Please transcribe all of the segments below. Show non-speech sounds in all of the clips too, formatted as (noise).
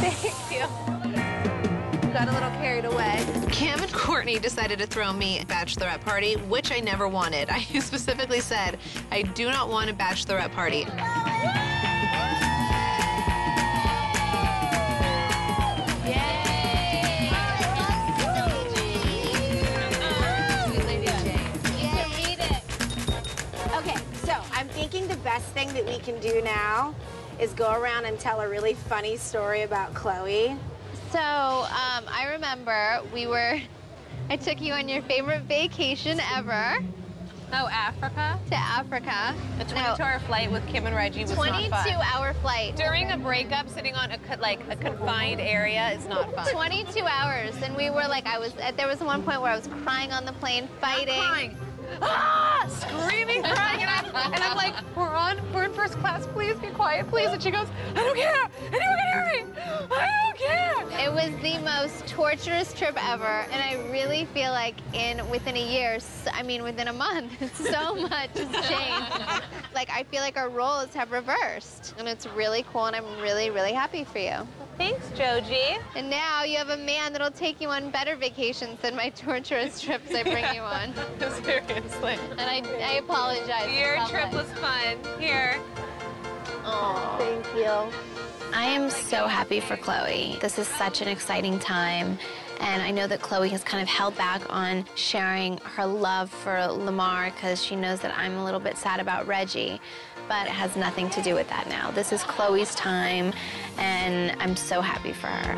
Thank you. Got a little carried away. Kim and Kourtney decided to throw me a bachelorette party, which I never wanted. I specifically said, I do not want a bachelorette party. Yay! Okay, so I'm thinking the best thing that we can do now is go around and tell a really funny story about Khloe. So, um, I remember we were, (laughs) I took you on your favorite vacation ever Oh, Africa? to Africa. A 22-hour flight with Kim and Reggie was not 22-hour flight. During a breakup, sitting on a like a confined area is not fun. 22 hours, and we were like, I was. There was one point where I was crying on the plane, fighting. crying. Ah! Screaming, crying, and, I, and I'm like, we're on, we're in first class. Please be quiet, please. And she goes, I don't care. Anyone can hear me. I don't care. It was the most torturous trip ever, and I really feel like in within a year, I mean within a month, (laughs) so much has changed. like I feel like our roles have reversed, and it's really cool, and I'm really, really happy for you. Thanks, Joji. And now you have a man that'll take you on better vacations than my torturous trips I bring you on. (laughs) Seriously. And I, I apologize. Your trip was fun. Here. Thank you. I am so happy for Khloe. This is such an exciting time. And I know that Khloe has kind of held back on sharing her love for Lamar because she knows that I'm a little bit sad about Reggie. But it has nothing to do with that now. This is Khloe's time, and I'm so happy for her.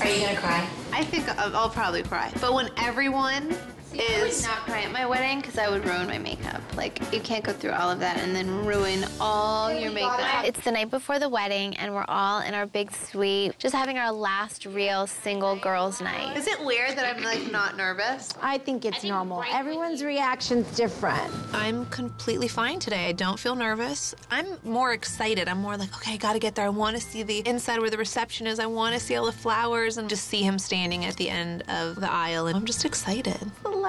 Are you gonna cry? I think I'll, I'll probably cry. But when everyone I would is not cry at my wedding because I would ruin my makeup. Like, you can't go through all of that and then ruin all your makeup. It's the night before the wedding, and we're all in our big suite, just having our last real single girls' night. Is it weird that I'm like not nervous? I think it's normal. Everyone's reaction's different. I'm completely fine today. I don't feel nervous. I'm more excited. I'm more like, okay, I gotta get there. I wanna see the inside where the reception is. I wanna see all the flowers and just see him standing at the end of the aisle. And I'm just excited.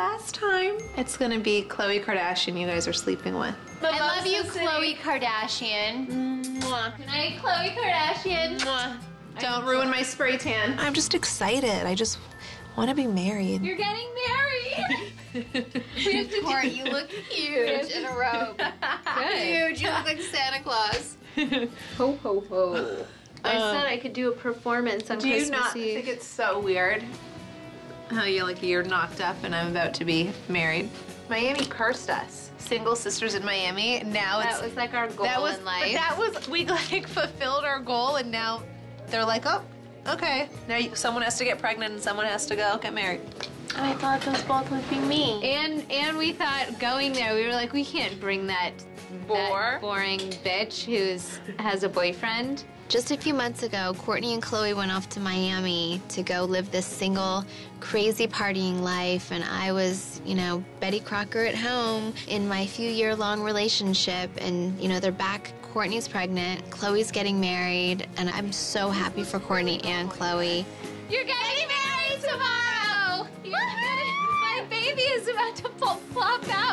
The last time it's gonna be Khloe Kardashian you guys are sleeping with. I love you, Khloe Kardashian. Mwah. Good night, Khloe Kardashian. Mwah. Don't ruin my spray tan. I'm just excited. I just wanna be married. You're getting married. (laughs) Victoria, you look huge in a robe. Huge. You look like Santa Claus. (laughs) Ho ho ho. I um, said I could do a performance on Do you Christmas not Eve. think it's so weird Oh, how you like you're knocked up and I'm about to be married? Miami cursed us. Single sisters in Miami. Now that it's was like our goal that was in life. that was we (laughs) like fulfilled our goal and now they're like oh okay now you, someone has to get pregnant and someone has to go get married. I thought those both would be me. and and we thought going there, we were like, we can't bring that, Bore. that boring bitch who's has a boyfriend. Just a few months ago, Kourtney and Khloe went off to Miami to go live this single, crazy partying life, and I was, you know, Betty Crocker at home in my few year long relationship, and, you know, they're back. Kourtney's pregnant, Khloe's getting married, and I'm so happy for Kourtney and Khloe. You're getting married tomorrow! My baby is about to pop, plop out.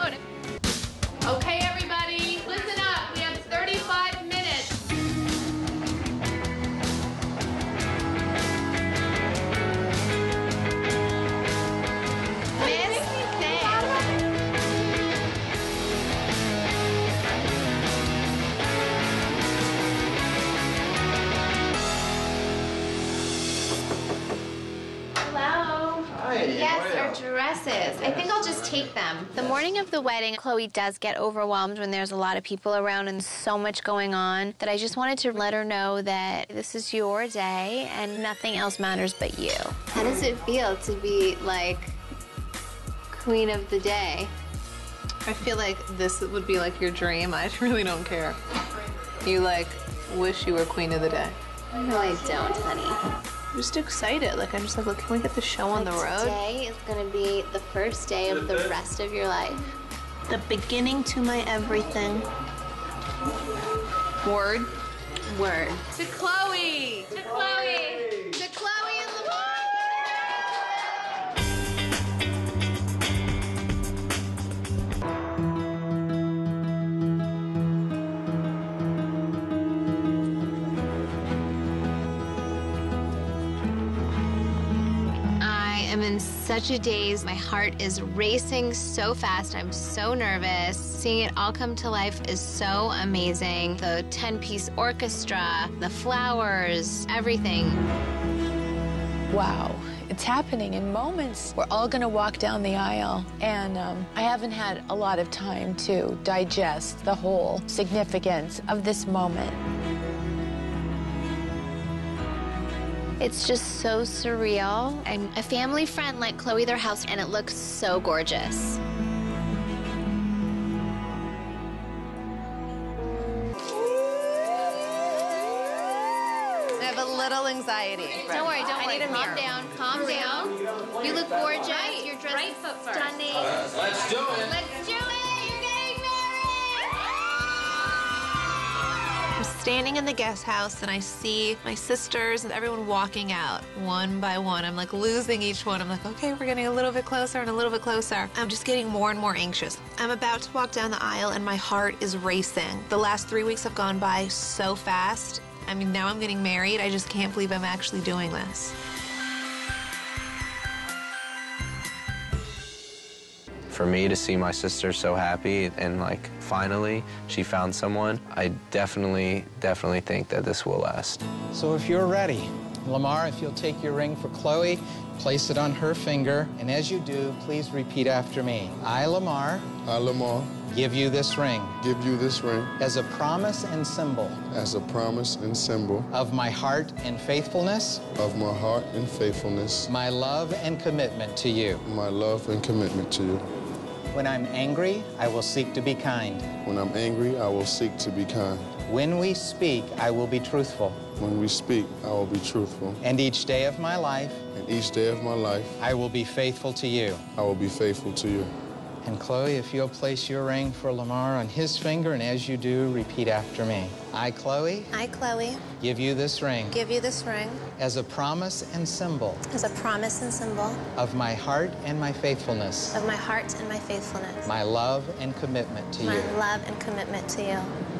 Our dresses. I think I'll just take them. The morning of the wedding, Khloe does get overwhelmed when there's a lot of people around and so much going on that I just wanted to let her know that this is your day and nothing else matters but you. How does it feel to be like queen of the day? I feel like this would be like your dream. I (laughs) really don't care. You like wish you were queen of the day. No, I don't, honey. I'm just excited. Like I'm just like, look, can we get the show on the road? Today is gonna be the first day of the rest of your life. The beginning to my everything. Word. Word. To Khloe. To Khloe. To Khloe such a daze. My heart is racing so fast. I'm so nervous. Seeing it all come to life is so amazing. The 10 piece orchestra, the flowers, everything. Wow. It's happening in moments. We're all going to walk down the aisle, and um, I haven't had a lot of time to digest the whole significance of this moment. It's just so surreal. I'm a family friend like Khloe their house, and it looks so gorgeous. I have a little anxiety. Don't worry, don't worry. I worry. need a Calm mirror. down, calm down. You look gorgeous. Your dress right is foot first. stunning. Let's do it. Let's do it. Standing in the guest house and I see my sisters and everyone walking out one by one. I'm like losing each one. I'm like, okay, we're getting a little bit closer and a little bit closer. I'm just getting more and more anxious. I'm about to walk down the aisle and my heart is racing. The last three weeks have gone by so fast. I mean, now I'm getting married. I just can't believe I'm actually doing this. For me to see my sister so happy and like finally she found someone, I definitely, definitely think that this will last. So if you're ready, Lamar, if you'll take your ring for Khloe, place it on her finger, and as you do, please repeat after me. I, Lamar, I, Lamar, give you this ring give you this ring as a promise and symbol as a promise and symbol of my heart and faithfulness, of my heart and faithfulness, my love and commitment to you. my love and commitment to you. When I'm angry, I will seek to be kind. When I'm angry, I will seek to be kind. When we speak, I will be truthful. When we speak, I will be truthful. And each day of my life, And each day of my life, I will be faithful to you. I will be faithful to you. And Khloe, if you'll place your ring for Lamar on his finger, and as you do, repeat after me. I, Khloe, I, Khloe, give you this ring give you this ring as a promise and symbol as a promise and symbol of my heart and my faithfulness, of my heart and my faithfulness, my love and commitment to my you. My love and commitment to you.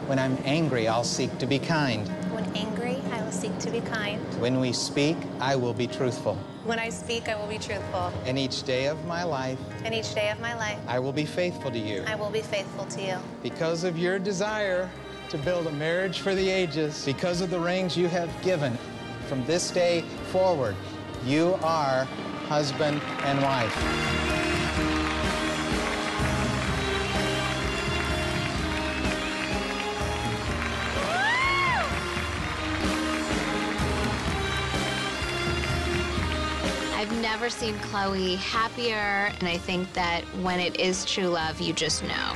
When I'm angry, I'll seek to be kind. Angry, I will seek to be kind. When we speak, I will be truthful. When I speak, I will be truthful. And each day of my life, And each day of my life, I will be faithful to you. I will be faithful to you. Because of your desire to build a marriage for the ages, because of the rings you have given, from this day forward, you are husband and wife. Never seen Khloe happier, and I think that when it is true love, you just know.